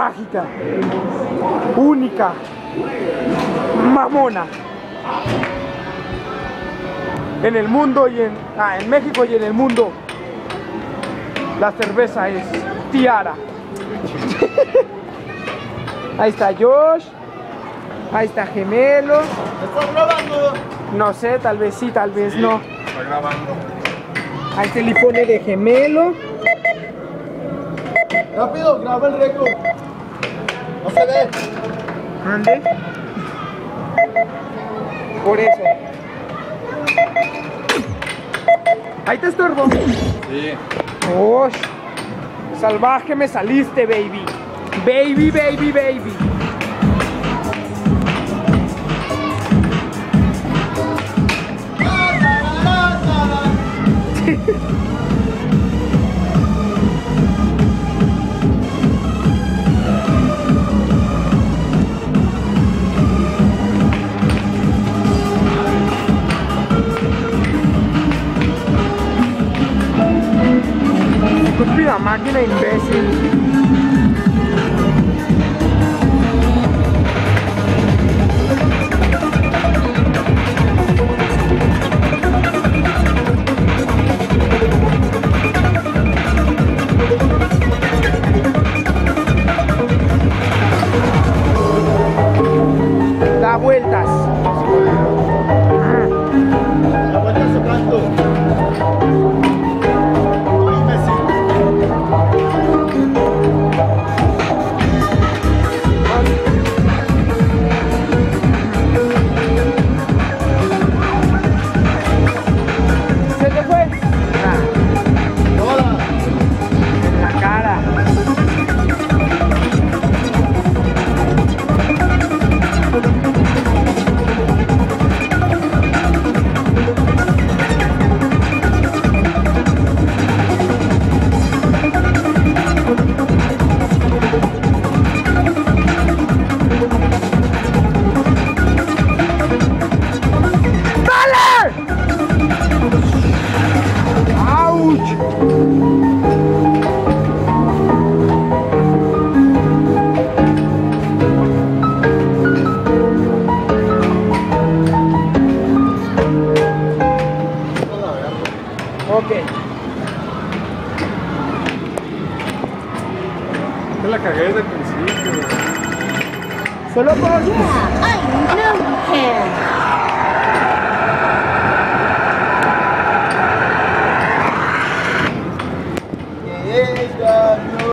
mágica, única, mamona. En el mundo y en, ah, en México y en el mundo, la cerveza es Tiara. Ahí está Josh. Ahí está Gemelo. ¿Estás grabando? No sé, tal vez sí, tal vez no. Está grabando. Ahí se le pone de gemelo. Rápido, graba el récord. No se ve. Ande. Por eso. Ahí te estorbo. Sí. Osh. Salvaje me saliste, baby. Baby, baby, baby. could be a marginal investment la cagué desde el principio. Solo por... Yeah, I know him.